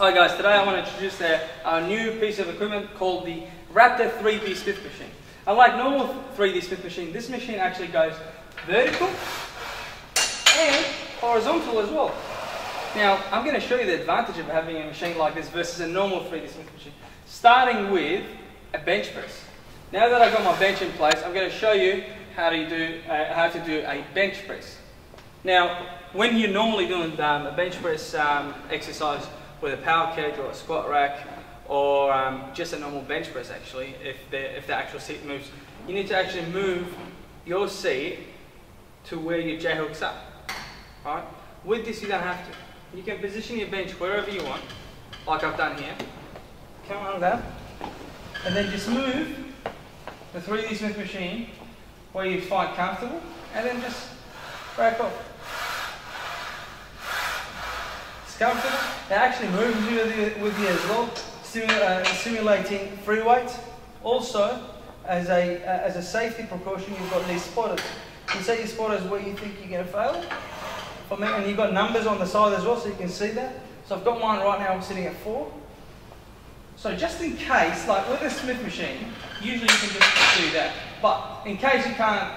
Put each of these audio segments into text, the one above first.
Hi guys, today I want to introduce a new piece of equipment called the Raptor 3D Smith machine. Unlike normal 3D Smith machine, this machine actually goes vertical and horizontal as well. Now, I'm going to show you the advantage of having a machine like this versus a normal 3D Smith machine. Starting with a bench press. Now that I've got my bench in place, I'm going to show you how to do, uh, how to do a bench press. Now, when you're normally doing um, a bench press um, exercise, with a power cage or a squat rack or um, just a normal bench press actually, if the, if the actual seat moves, you need to actually move your seat to where your J hooks are. Right? With this you don't have to. You can position your bench wherever you want, like I've done here. Come on that. And then just move the 3D Smith machine where you find comfortable and then just break off. It actually moves with you, with you as well, uh, simulating free weight. Also, as a, uh, as a safety precaution, you've got these spotters. You set your spotters where you think you're going to fail. And you've got numbers on the side as well, so you can see that. So I've got mine right now, I'm sitting at four. So just in case, like with a Smith machine, usually you can just do that. But in case you can't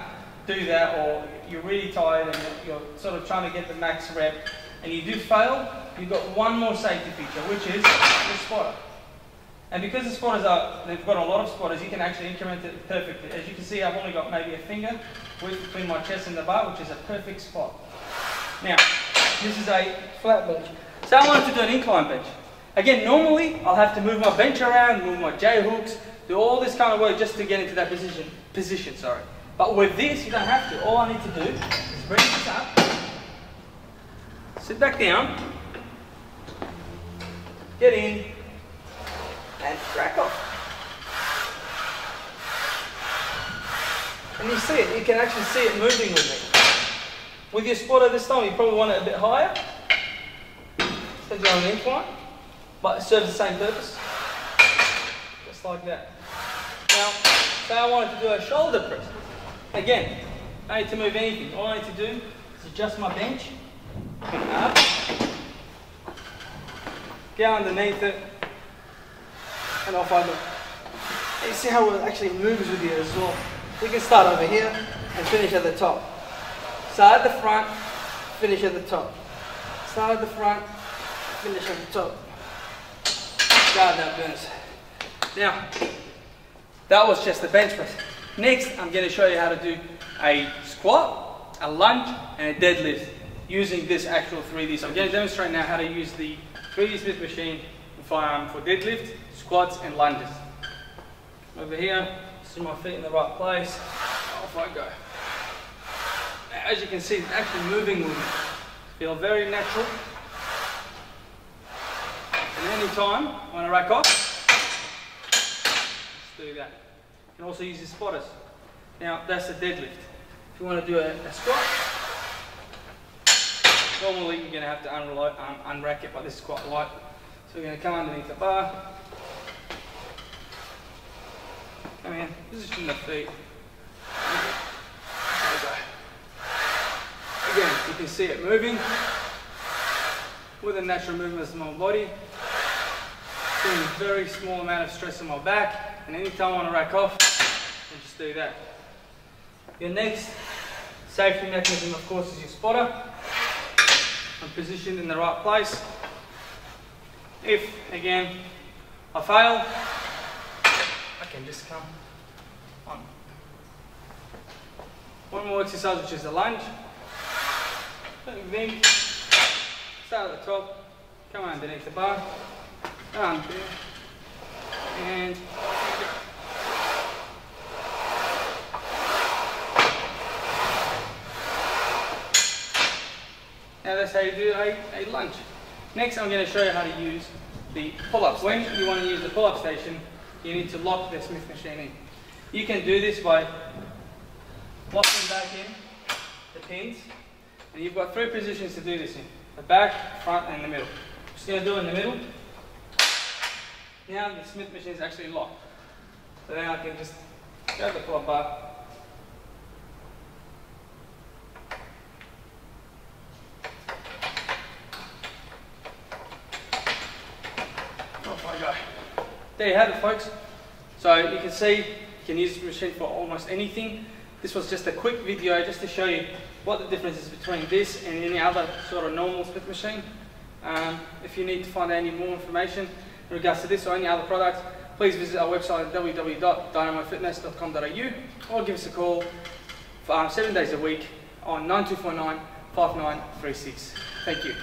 do that or you're really tired and you're sort of trying to get the max rep and you do fail, you've got one more safety feature, which is the spotter. And because the spotters are, they've got a lot of spotters, you can actually increment it perfectly. As you can see, I've only got maybe a finger width between my chest and the bar, which is a perfect spot. Now, this is a flat bench. So I wanted to do an incline bench. Again, normally I'll have to move my bench around, move my J hooks, do all this kind of work just to get into that position. Position, sorry. But with this, you don't have to. All I need to do is bring this up, sit back down, get in, and crack off. And you see it, you can actually see it moving with me. With your spotter this time, you probably want it a bit higher. So you're on incline, but it serves the same purpose. Just like that. Now, say I wanted to do a shoulder press. Again, I need to move anything. All I need to do is adjust my bench, up, get underneath it, and off I go. You see how it actually moves with you as well. We can start over here and finish at the top. Start at the front, finish at the top. Start at the front, finish at the top. God, that burns. Now, that was just the bench press. Next, I'm going to show you how to do a squat, a lunge, and a deadlift using this actual 3D. So I'm going to demonstrate now how to use the 3D Smith machine um, for deadlift, squats and lunges. Over here, see my feet in the right place, off I go. As you can see, it's actually moving with me. Feel very natural. And any time, I want to rack off, just do that. You can also use your spotters. Now, that's a deadlift. If you want to do a, a squat, normally you're going to have to unload, um, unrack it, but this is quite light. So we're going to come underneath the bar. Come in, position the feet. Again, you can see it moving with a natural movement of my body. Doing a very small amount of stress on my back. And anytime I want to rack off, I just do that. Your next safety mechanism, of course, is your spotter. Positioned in the right place. If, again, I fail, I can just come on. One more exercise, which is a lunge. Think, start at the top, come underneath the bar, down there, and Now that's how you do a, a lunge. Next I'm going to show you how to use the pull-up. When you want to use the pull-up station, you need to lock the Smith machine in. You can do this by locking back in the pins. And you've got three positions to do this in. The back, front and the middle. Just going to do it in the middle. Now the Smith machine is actually locked. So now I can just grab the pull-up bar, there you have it, folks. So you can see you can use this machine for almost anything. This was just a quick video just to show you what the difference is between this and any other sort of normal Smith machine. Um, if you need to find out any more information in regards to this or any other product, please visit our website at www.dynamofitness.com.au or give us a call for, um, seven days a week on 9249 5936. Thank you.